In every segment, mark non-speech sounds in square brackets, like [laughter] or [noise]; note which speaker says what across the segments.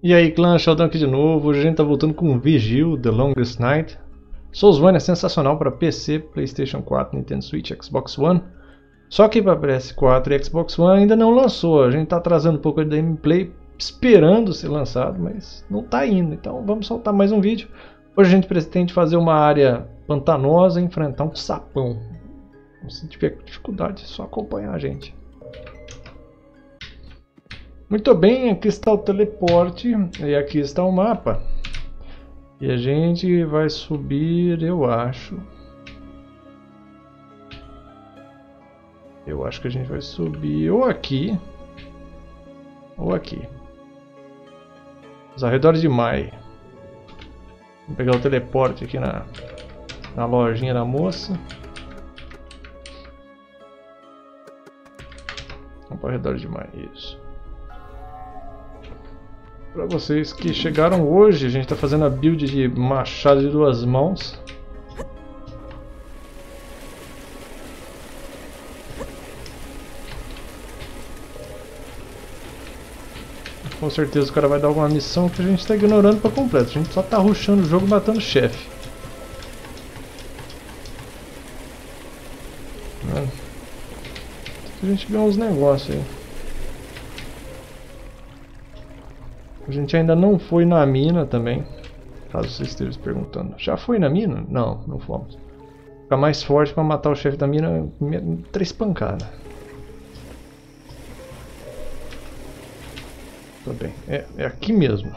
Speaker 1: E aí clã, Sheldon aqui de novo, hoje a gente tá voltando com Vigil, The Longest Night. Soulsvania é sensacional para PC, Playstation 4, Nintendo Switch, Xbox One. Só que para PS4 e Xbox One ainda não lançou, a gente tá atrasando um pouco de gameplay, esperando ser lançado, mas não tá indo. Então vamos soltar mais um vídeo. Hoje a gente pretende fazer uma área pantanosa e enfrentar um sapão. Se tiver dificuldade, é só acompanhar a gente. Muito bem, aqui está o teleporte e aqui está o mapa. E a gente vai subir, eu acho. Eu acho que a gente vai subir ou aqui ou aqui. Os arredores de Mai. Vou pegar o teleporte aqui na, na lojinha da moça. Vamos para o redor de Mai, isso para vocês que chegaram hoje. A gente está fazendo a build de machado de duas mãos. Com certeza o cara vai dar alguma missão que a gente está ignorando para completo. A gente só está rushando o jogo matando o chefe. A gente ganha uns negócios aí. A gente ainda não foi na mina também. Caso vocês estejam se perguntando. Já foi na mina? Não, não fomos. Ficar mais forte para matar o chefe da mina três pancadas. Tudo bem. É, é aqui mesmo.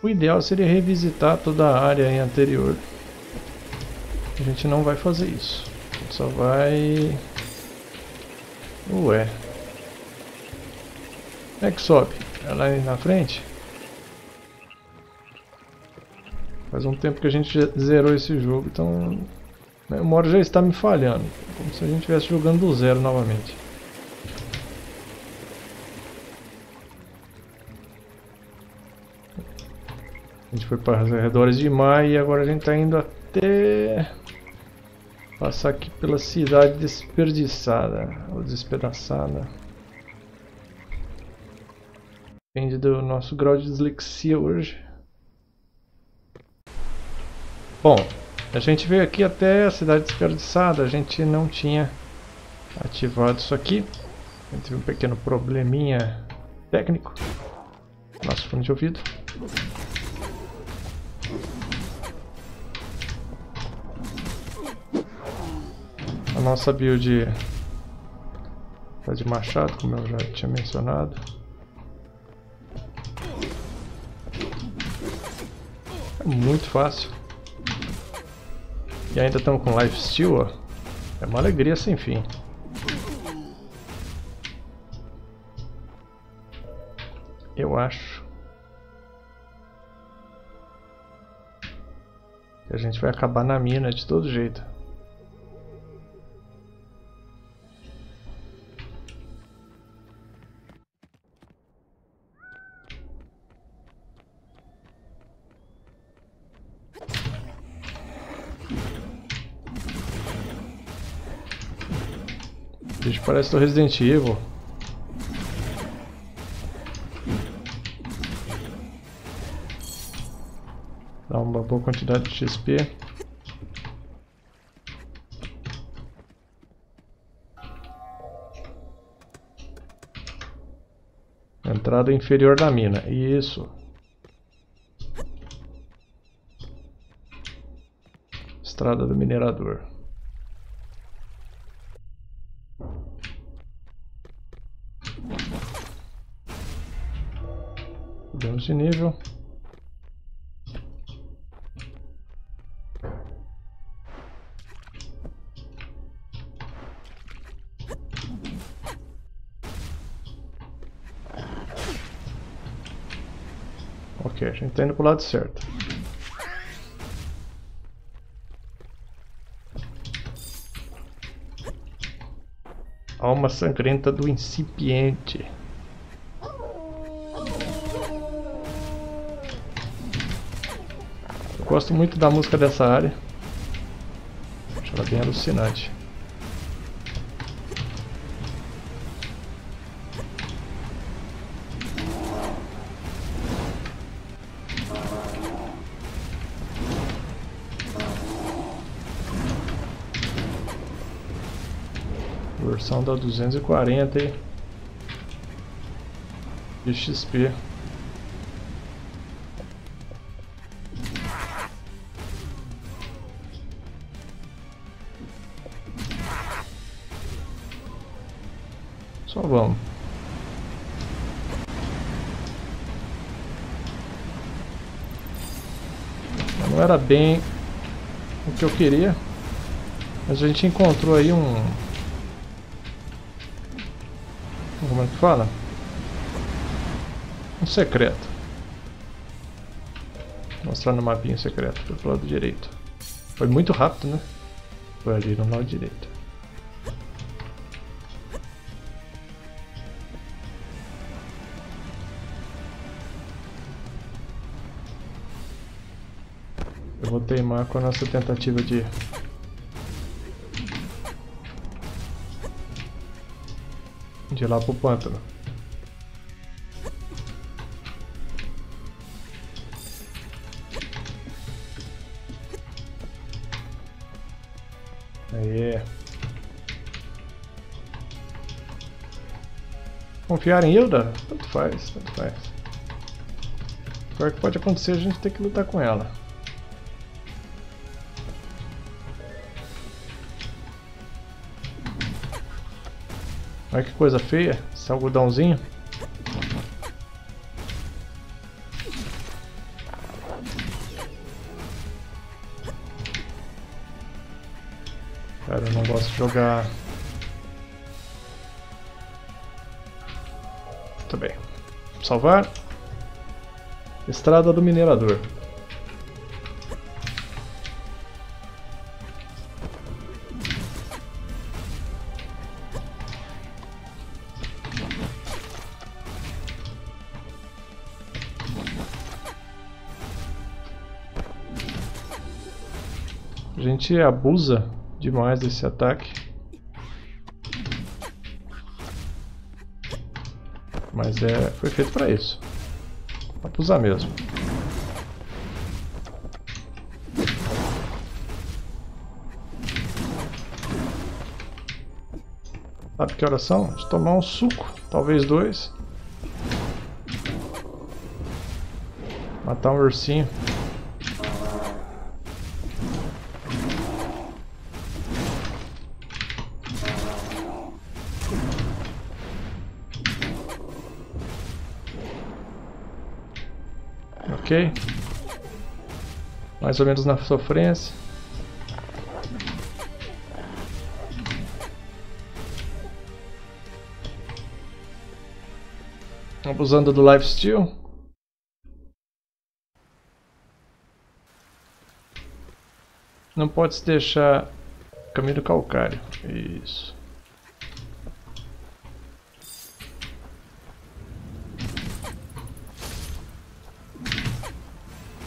Speaker 1: O ideal seria revisitar toda a área anterior. A gente não vai fazer isso. A gente só vai... Ué. Como é que sobe? É lá na frente? Faz um tempo que a gente zerou esse jogo, então... A memória já está me falhando. Como se a gente estivesse jogando do zero novamente. A gente foi para os arredores de Mai e agora a gente está indo até... Passar aqui pela cidade desperdiçada, ou despedaçada. Depende do nosso grau de dislexia hoje. Bom, a gente veio aqui até a cidade desperdiçada, a gente não tinha ativado isso aqui. A gente teve um pequeno probleminha técnico. Nosso fone de ouvido. A nossa build faz de machado, como eu já tinha mencionado. Muito fácil. E ainda estamos com lifesteal, ó. É uma alegria sem fim. Eu acho. Que a gente vai acabar na mina de todo jeito. Parece do Resident Evil. Dá uma boa quantidade de XP. Entrada inferior da mina. Isso. Estrada do minerador. Subimos de nível. Ok, a gente está indo para o lado certo. Alma sangrenta do incipiente. gosto muito da música dessa área. Acho ela bem alucinante. Versão da 240 de XP. Vamos. Não era bem o que eu queria. Mas a gente encontrou aí um... Como é que fala? Um secreto. Vou mostrar no mapinha secreto pro lado direito. Foi muito rápido, né? Foi ali no lado direito. Teimar com a nossa tentativa de de ir lá pro pântano. Aê. Confiar em Hilda? Tanto faz, tanto faz. O pior que pode acontecer a gente ter que lutar com ela. Olha que coisa feia, esse algodãozinho. Cara, eu não gosto de jogar... Muito bem. Salvar. Estrada do Minerador. Gente abusa demais desse ataque. Mas é, foi feito para isso. Abusar mesmo. Sabe que oração? De tomar um suco, talvez dois. Matar um ursinho. Ok. Mais ou menos na sofrência. Abusando do lifesteal. Não pode se deixar caminho do calcário. Isso.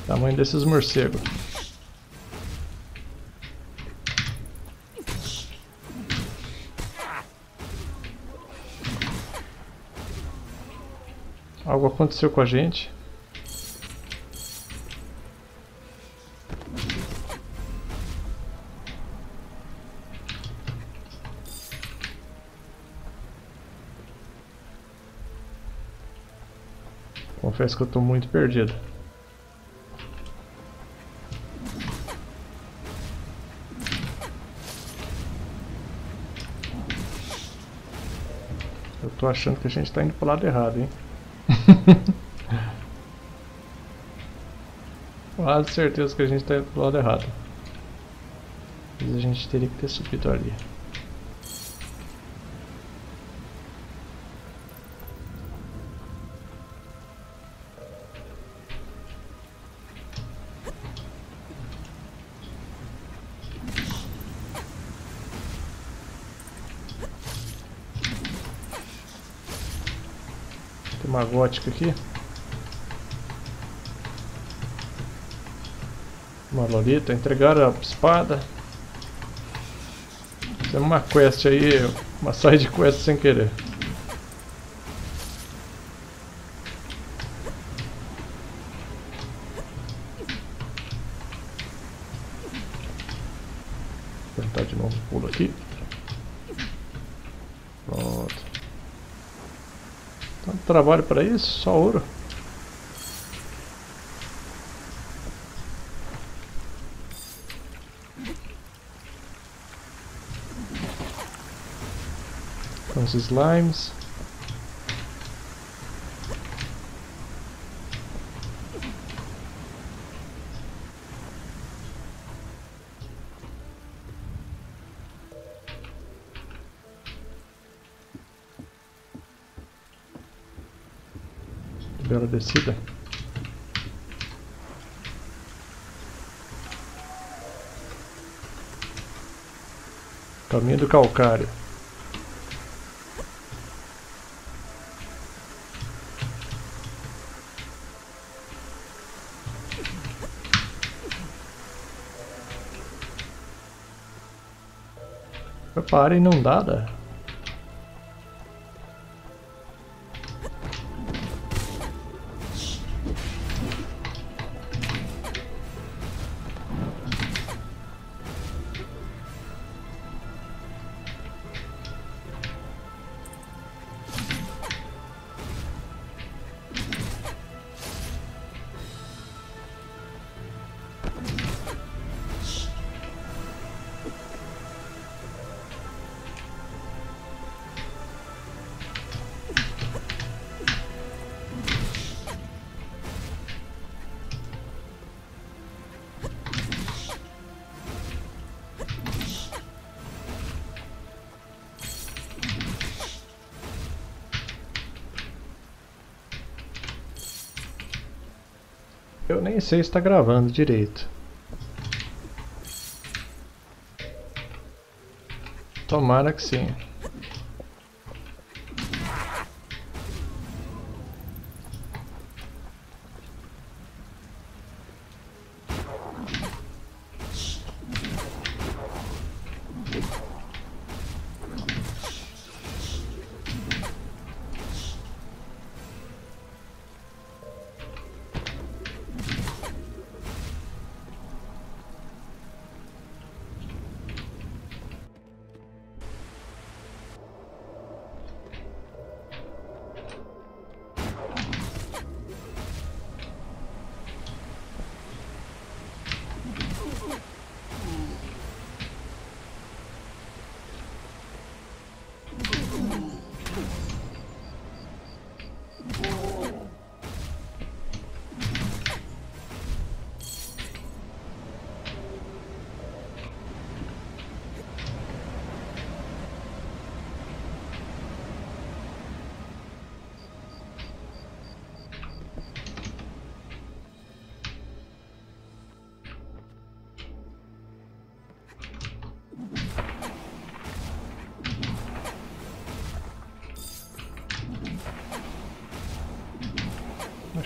Speaker 1: Tamanho desses morcegos. Algo aconteceu com a gente. Confesso que eu estou muito perdido. Achando que a gente tá indo pro lado errado, hein? [laughs] Quase certeza que a gente tá indo pro lado errado. Mas a gente teria que ter subido ali. Uma gótica aqui. Uma lolita. Entregar a espada. Tem uma quest aí, uma side quest sem querer. Vou tentar de novo o pulo aqui. Tanto trabalho para isso, só ouro. Com os slimes. Descida. Caminho do calcário. Prepare inundada. Eu nem sei se está gravando direito. Tomara que sim.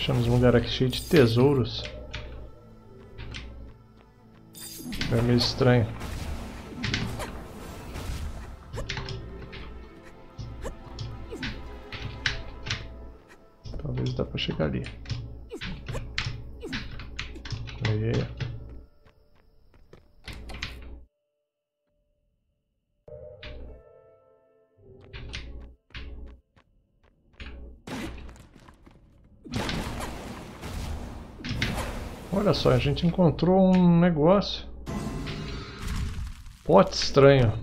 Speaker 1: Achamos um lugar aqui cheio de tesouros. É meio estranho. Talvez dá pra chegar ali. Aí. Olha só, a gente encontrou um negócio. Pote estranho.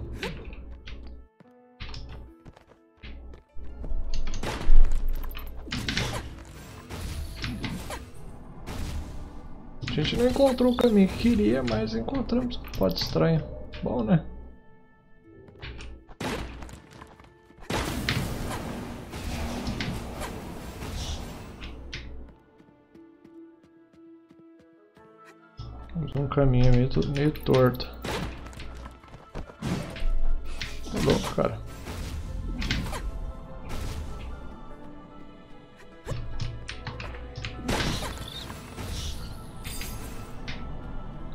Speaker 1: A gente não encontrou o caminho que queria, mas encontramos um pote estranho. Bom, né? Um caminho meio, meio torto. Tá louco, cara.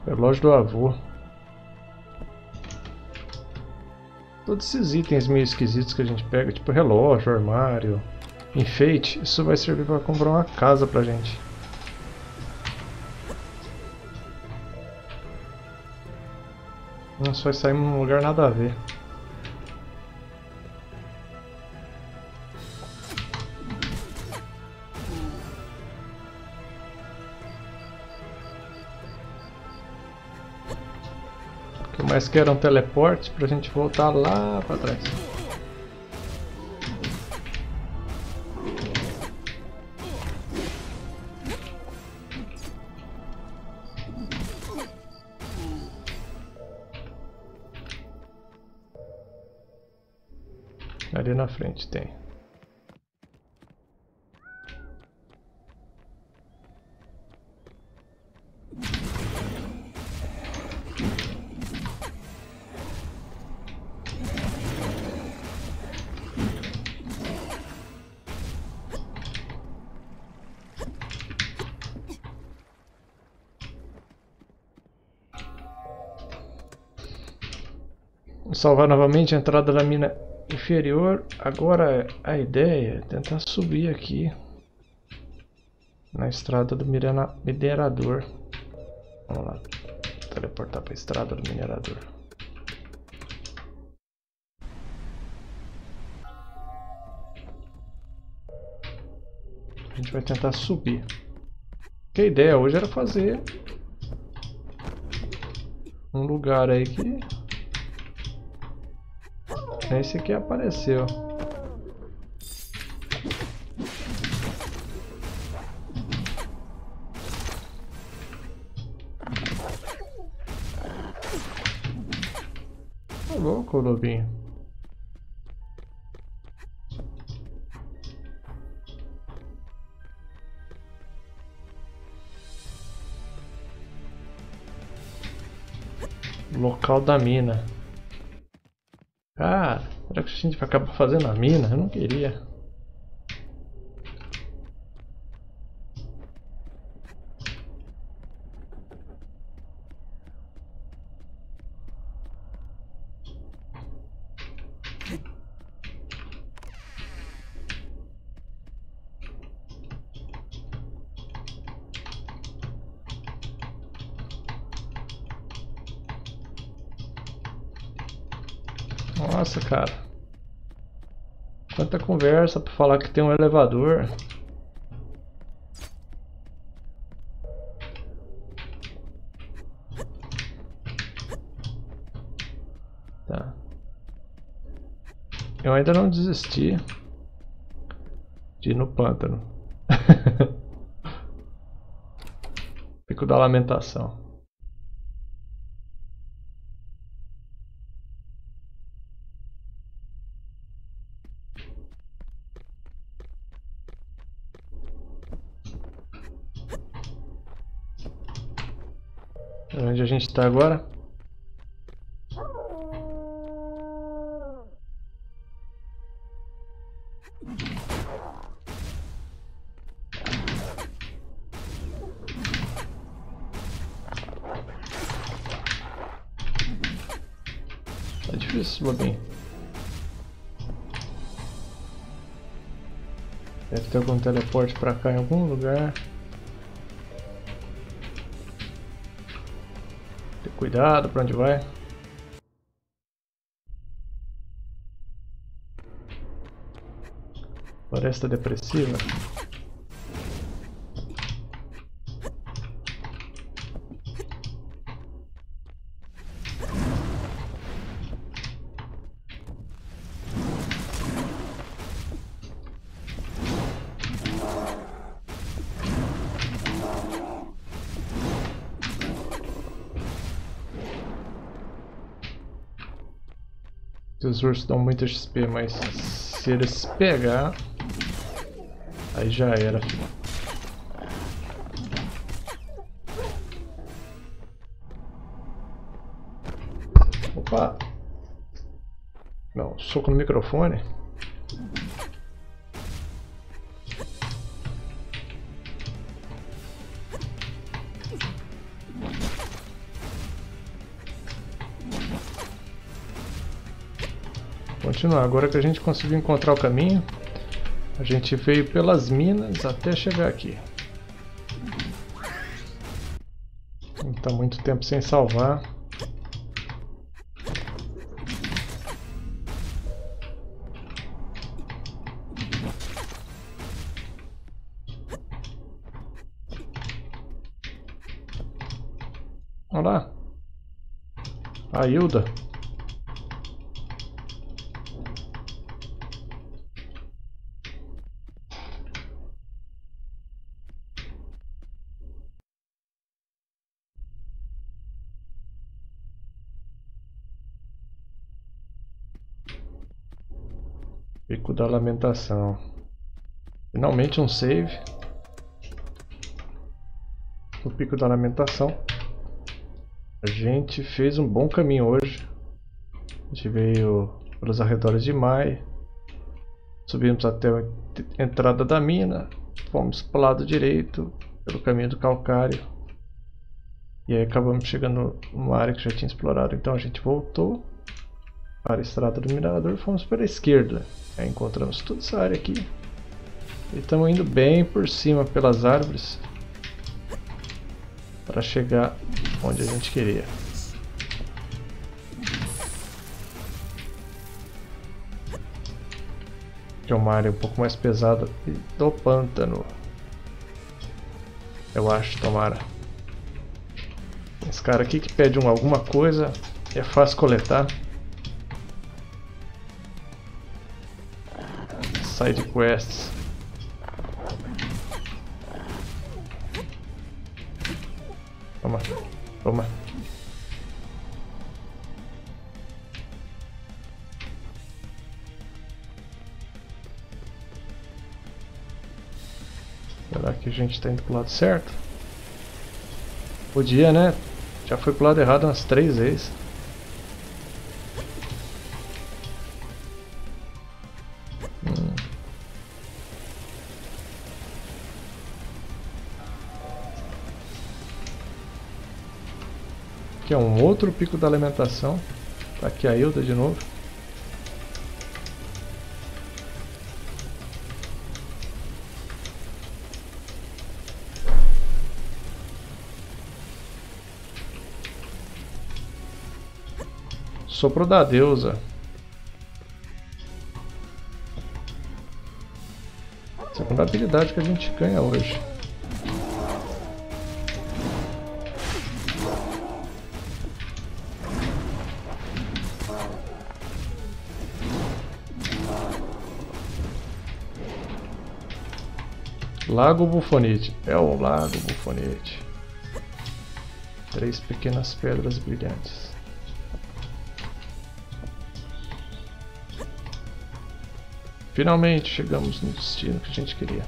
Speaker 1: Relógio do avô. Todos esses itens meio esquisitos que a gente pega, tipo relógio, armário, enfeite, isso vai servir para comprar uma casa pra gente. gente só sair num lugar nada a ver. O que mais que era é um teleporte pra gente voltar lá pra trás. Ali na frente tem. salvar novamente a entrada da mina inferior. Agora a ideia é tentar subir aqui na estrada do minerador. Vamos lá, teleportar para a estrada do minerador. A gente vai tentar subir. Que a ideia hoje era fazer um lugar aí que esse aqui apareceu. Tá lobinho. Local da mina. Será que a gente vai acabar fazendo a mina? Eu não queria. Nossa, cara. Quanta conversa pra falar que tem um elevador. Tá. Eu ainda não desisti de ir no pântano. [laughs] Pico da lamentação. Gente está agora? Tá difícil, Lobinho. Deve ter algum teleporte pra cá em algum lugar. Cuidado pra onde vai. Floresta depressiva. Os ursos dão muito XP, mas se eles pegar, aí já era. Opa! Não, soco no microfone. Continuar. Agora que a gente conseguiu encontrar o caminho, a gente veio pelas minas até chegar aqui. Não está muito tempo sem salvar. Olha lá. A. Pico da Lamentação. Finalmente um save. No Pico da Lamentação. A gente fez um bom caminho hoje. A gente veio pelos arredores de Mai. Subimos até a entrada da mina. Fomos para o lado direito, pelo caminho do calcário. E aí acabamos chegando numa área que já tinha explorado. Então a gente voltou para a estrada do minerador e fomos para a esquerda. Aí encontramos toda essa área aqui. E estamos indo bem por cima pelas árvores para chegar onde a gente queria. Que é uma área um pouco mais pesada do pântano. Eu acho, tomara. Esse cara aqui que pede um, alguma coisa é fácil coletar. Side quests. Toma, toma. Será que a gente está indo pro lado certo? Podia, né? Já foi pro lado errado umas três vezes. Outro pico da alimentação. Tá aqui a Hilda de novo. Sopro da deusa. Segunda habilidade que a gente ganha hoje. Lago Bufonete. É o Lago Bufonete. Três pequenas pedras brilhantes. Finalmente chegamos no destino que a gente queria.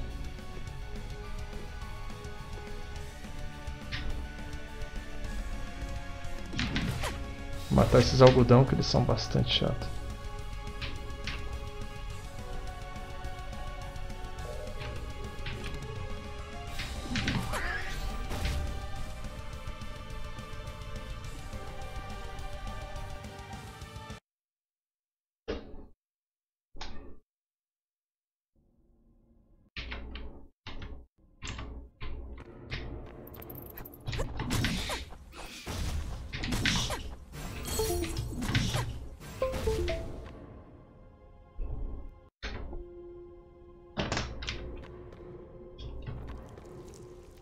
Speaker 1: Matar esses algodão que eles são bastante chatos.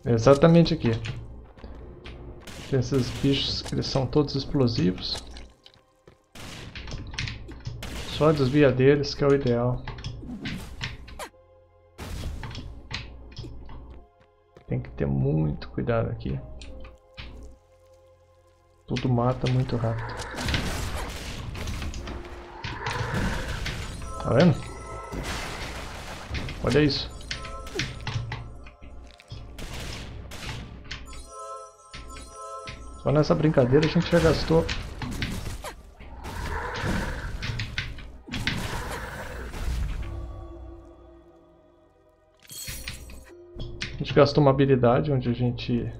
Speaker 1: Exatamente aqui. Tem esses bichos que eles são todos explosivos. Só desvia deles que é o ideal. Tem que ter muito cuidado aqui. Tudo mata muito rápido. Tá vendo? Olha isso. Só nessa brincadeira a gente já gastou A gente gastou uma habilidade onde a gente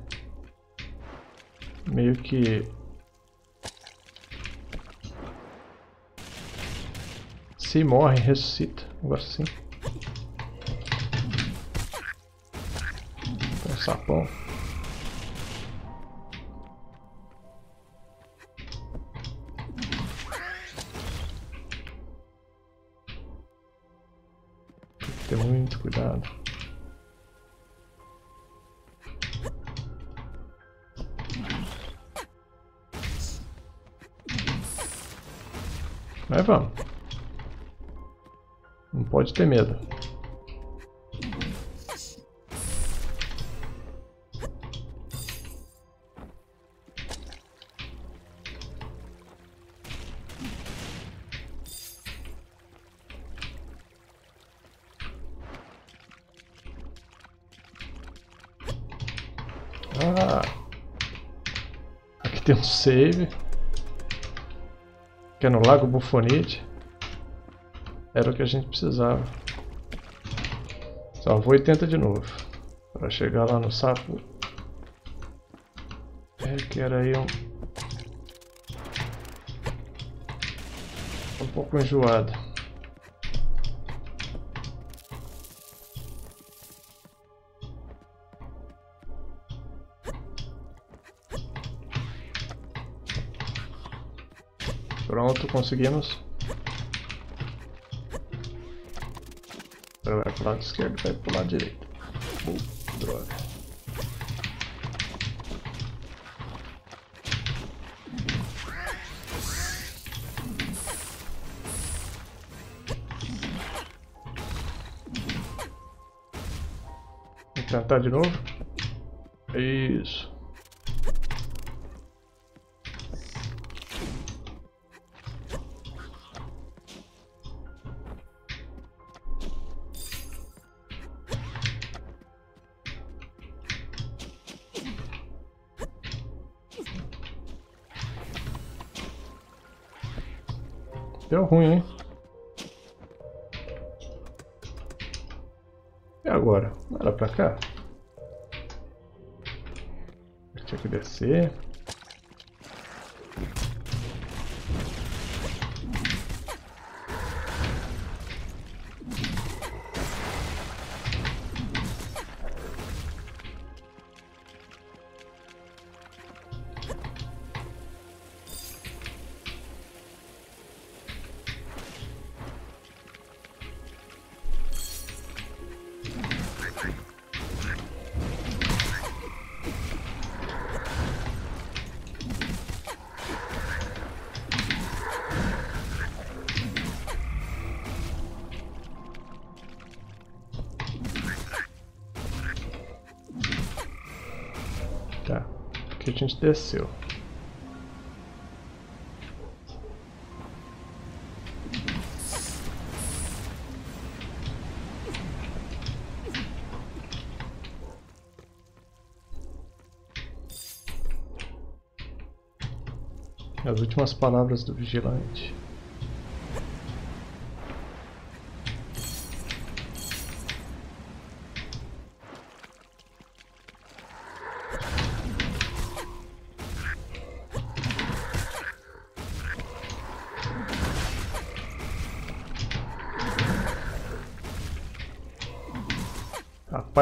Speaker 1: meio que se morre, ressuscita, um negócio assim. Um sapão. cuidado. Mas vamos. Não pode ter medo. Tem um save. Que é no Lago Bufonite. Era o que a gente precisava. Salvou 80 de novo. Para chegar lá no sapo. É que era aí um... Um pouco enjoado. Pronto, conseguimos. Agora vai pro lado esquerdo, vai pro lado direito. Droga. Vou tentar de novo. Isso. Deu ruim, hein? E agora? Era pra cá? Tinha que descer. Aqui a gente desceu. As últimas palavras do vigilante.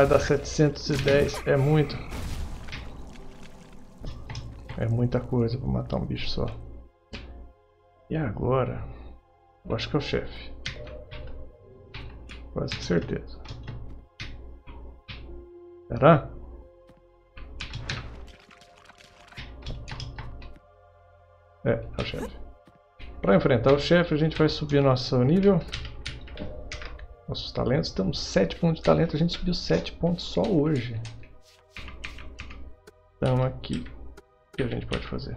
Speaker 1: Rapaz, dá 710 é muito. É muita coisa pra matar um bicho só. E agora? Eu acho que é o chefe. Quase certeza. Será? É, é o chefe. Para enfrentar o chefe, a gente vai subir nosso nível. Nossos talentos. Temos 7 pontos de talento. A gente subiu 7 pontos só hoje. Então aqui. O que a gente pode fazer?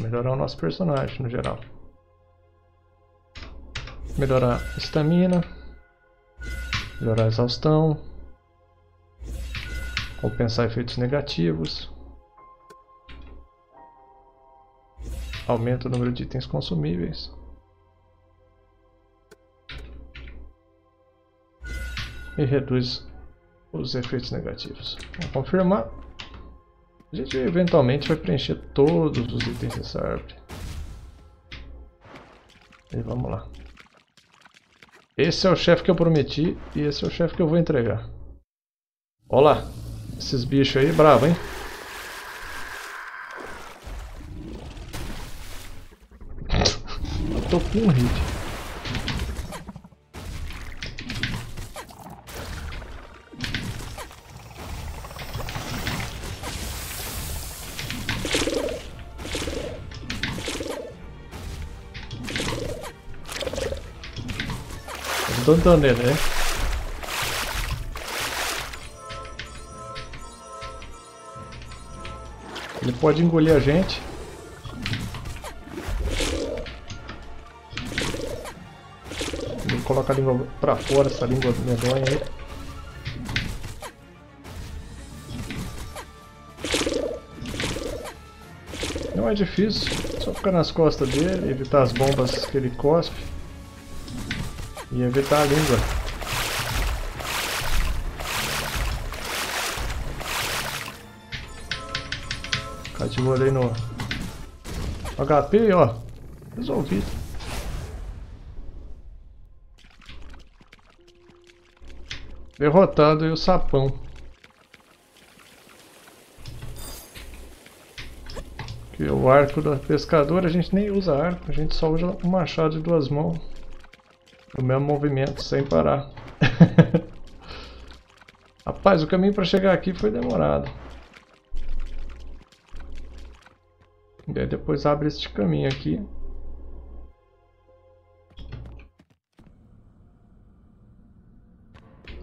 Speaker 1: Melhorar o nosso personagem no geral. Melhorar a estamina. Melhorar a exaustão. Compensar efeitos negativos. Aumenta o número de itens consumíveis. E reduz os efeitos negativos. Vamos confirmar. A gente eventualmente vai preencher todos os itens dessa árvore. E vamos lá. Esse é o chefe que eu prometi e esse é o chefe que eu vou entregar. Olá, esses bichos aí, bravo, hein? Estou com um hit. dando tô né? Ele pode engolir a gente. Vou colocar a língua pra fora, essa língua medonha aí. Não é difícil, só ficar nas costas dele, evitar as bombas que ele cospe e evitar a língua. Olho aí no HP, ó, resolvido. Derrotado e o sapão. Porque o arco da pescadora a gente nem usa arco, a gente só usa um machado de duas mãos. O mesmo movimento, sem parar. [laughs] Rapaz, o caminho para chegar aqui foi demorado. E aí depois abre este caminho aqui.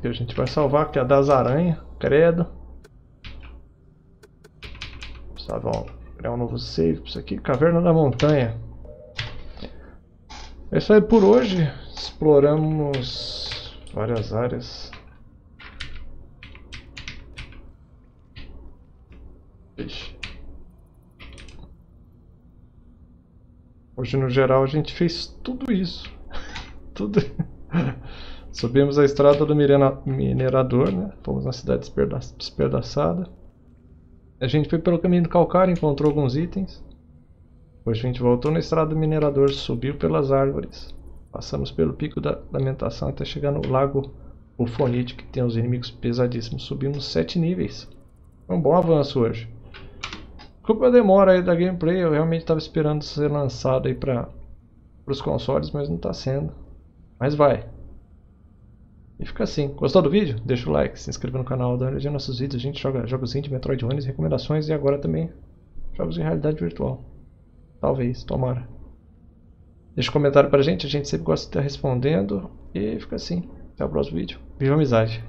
Speaker 1: A gente vai salvar, que é a das aranhas, credo. Precisava Criar um novo save isso aqui. Caverna da Montanha. É isso aí por hoje. Exploramos várias áreas. Hoje no geral a gente fez tudo isso. [laughs] tudo. Subimos a estrada do minerador, né? Fomos na cidade despedaçada. A gente foi pelo caminho do calcário, encontrou alguns itens. Depois a gente voltou na estrada do minerador, subiu pelas árvores. Passamos pelo pico da lamentação até chegar no lago Ufonite, que tem os inimigos pesadíssimos. Subimos sete níveis. É um bom avanço hoje. Culpa da demora aí da gameplay, eu realmente estava esperando ser lançado aí para os consoles, mas não está sendo. Mas vai. E fica assim. Gostou do vídeo? Deixa o like, se inscreva no canal, dá uma nossos vídeos. A gente joga jogos indie, Metroidvanias, recomendações e agora também jogos em realidade virtual. Talvez, tomara. Deixa um comentário pra gente, a gente sempre gosta de estar respondendo. E fica assim. Até o próximo vídeo. Viva a amizade!